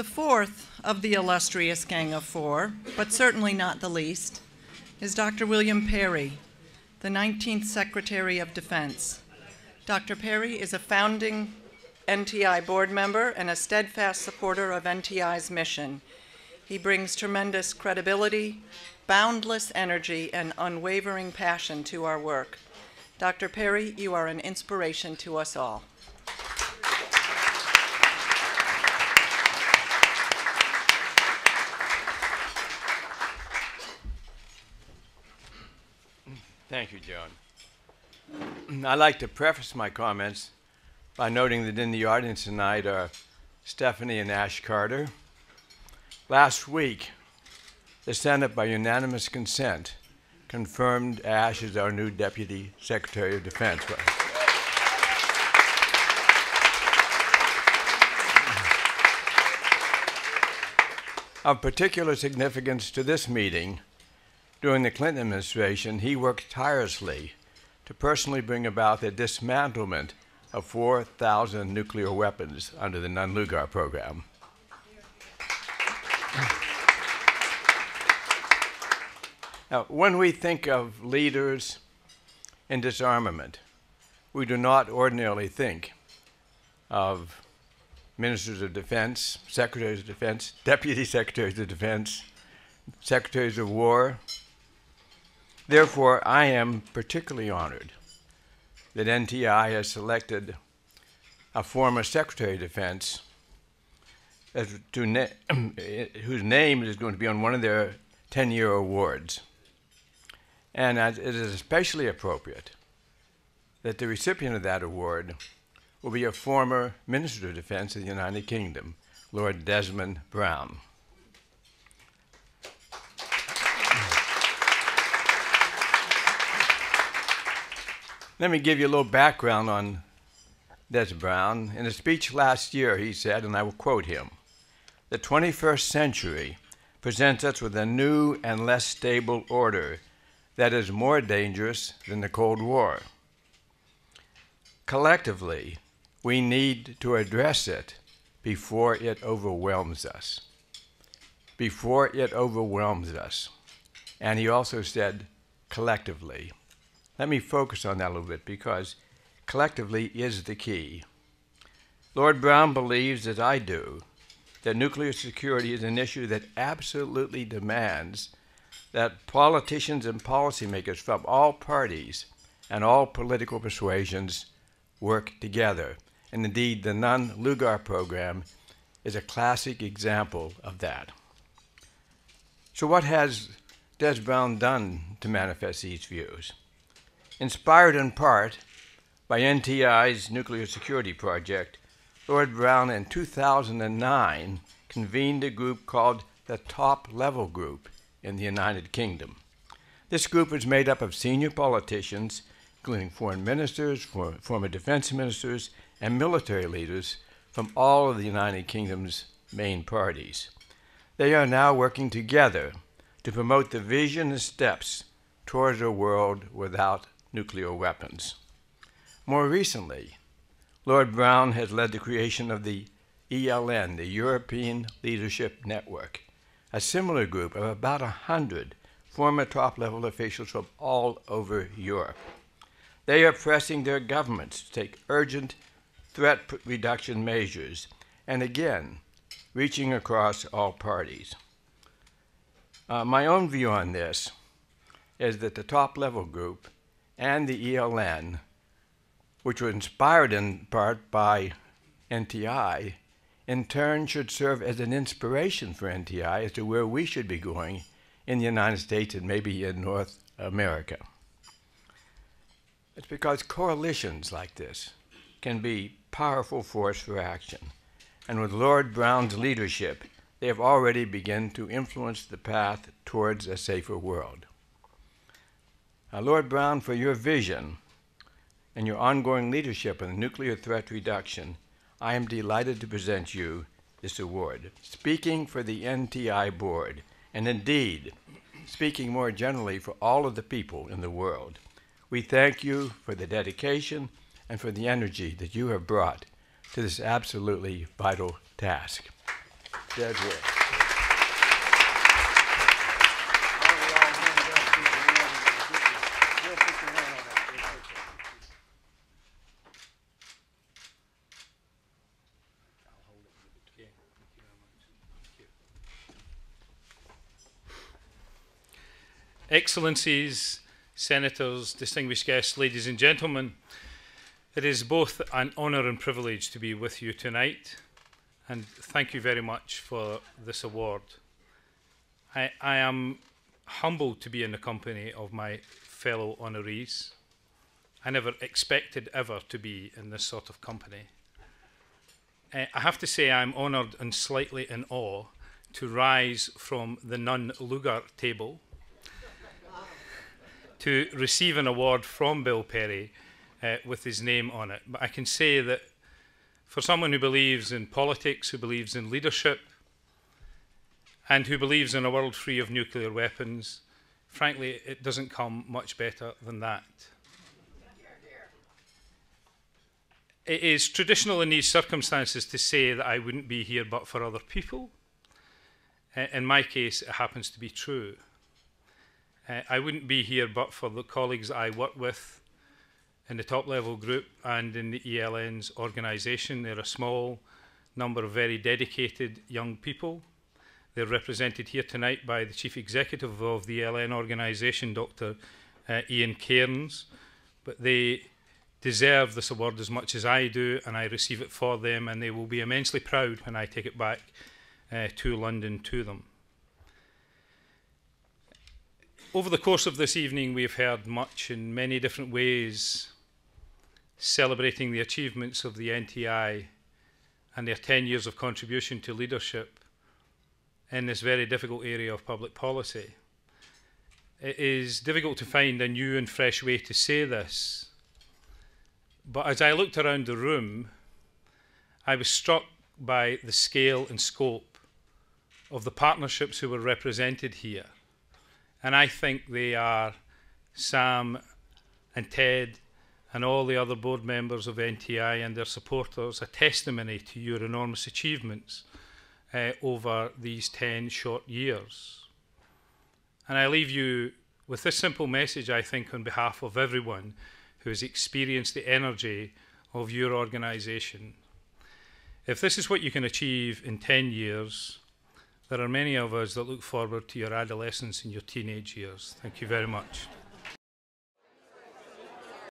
The fourth of the illustrious Gang of Four, but certainly not the least, is Dr. William Perry, the 19th Secretary of Defense. Dr. Perry is a founding NTI board member and a steadfast supporter of NTI's mission. He brings tremendous credibility, boundless energy, and unwavering passion to our work. Dr. Perry, you are an inspiration to us all. Thank you, Joan. I'd like to preface my comments by noting that in the audience tonight are Stephanie and Ash Carter. Last week, the Senate, by unanimous consent, confirmed Ash as our new Deputy Secretary of Defense. Of particular significance to this meeting during the Clinton administration, he worked tirelessly to personally bring about the dismantlement of 4,000 nuclear weapons under the Nunn-Lugar program. Now, when we think of leaders in disarmament, we do not ordinarily think of ministers of defense, secretaries of defense, deputy secretaries of defense, secretaries of war, Therefore, I am particularly honored that NTI has selected a former Secretary of Defense na whose name is going to be on one of their 10 year awards. And it is especially appropriate that the recipient of that award will be a former Minister of Defense of the United Kingdom, Lord Desmond Browne. Let me give you a little background on Des Browne. In a speech last year, he said, and I will quote him The 21st century presents us with a new and less stable order that is more dangerous than the Cold War. Collectively, we need to address it before it overwhelms us. Before it overwhelms us. And he also said, collectively. Let me focus on that a little bit because collectively is the key. Lord Browne believes, as I do, that nuclear security is an issue that absolutely demands that politicians and policymakers from all parties and all political persuasions work together. And indeed, the Nunn Lugar program is a classic example of that. So, what has Des Browne done to manifest these views? Inspired in part by NTI's nuclear security project, Lord Browne in 2009 convened a group called the Top Level Group in the United Kingdom. This group was made up of senior politicians, including foreign ministers, former defense ministers, and military leaders from all of the United Kingdom's main parties. They are now working together to promote the vision and steps towards a world without nuclear weapons. More recently, Lord Browne has led the creation of the ELN, the European Leadership Network, a similar group of about 100 former top level officials from all over Europe. They are pressing their governments to take urgent threat reduction measures and again, reaching across all parties. Uh, my own view on this is that the top level group and the ELN, which were inspired in part by NTI, in turn should serve as an inspiration for NTI as to where we should be going in the United States and maybe in North America. It's because coalitions like this can be powerful force for action. And with Lord Browne's leadership, they have already begun to influence the path towards a safer world. Uh, Lord Browne, for your vision and your ongoing leadership in nuclear threat reduction, I am delighted to present you this award. Speaking for the NTI board, and indeed, speaking more generally for all of the people in the world, we thank you for the dedication and for the energy that you have brought to this absolutely vital task. Dead. Excellencies, Senators, distinguished guests, ladies and gentlemen, it is both an honour and privilege to be with you tonight, and thank you very much for this award. I, I am humbled to be in the company of my fellow honorees. I never expected ever to be in this sort of company. Uh, I have to say I'm honoured and slightly in awe to rise from the Nunn-Lugar table to receive an award from Bill Perry uh, with his name on it. But I can say that for someone who believes in politics, who believes in leadership, and who believes in a world free of nuclear weapons, frankly, it doesn't come much better than that. It is traditional in these circumstances to say that I wouldn't be here but for other people. Uh, in my case, it happens to be true. Uh, I wouldn't be here but for the colleagues I work with in the top level group and in the ELN's organisation. They're a small number of very dedicated young people. They're represented here tonight by the Chief Executive of the ELN organisation, Dr. Uh, Ian Kearns. But they deserve this award as much as I do, and I receive it for them, and they will be immensely proud when I take it back uh, to London to them. Over the course of this evening, we've heard much in many different ways celebrating the achievements of the NTI and their 10 years of contribution to leadership in this very difficult area of public policy. It is difficult to find a new and fresh way to say this, but as I looked around the room, I was struck by the scale and scope of the partnerships who were represented here. And I think they are Sam and Ted and all the other board members of NTI and their supporters a testimony to your enormous achievements uh, over these 10 short years. And I leave you with this simple message, I think, on behalf of everyone who has experienced the energy of your organisation. If this is what you can achieve in 10 years, there are many of us that look forward to your adolescence and your teenage years. Thank you very much.